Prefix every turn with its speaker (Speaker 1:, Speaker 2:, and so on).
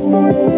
Speaker 1: thank you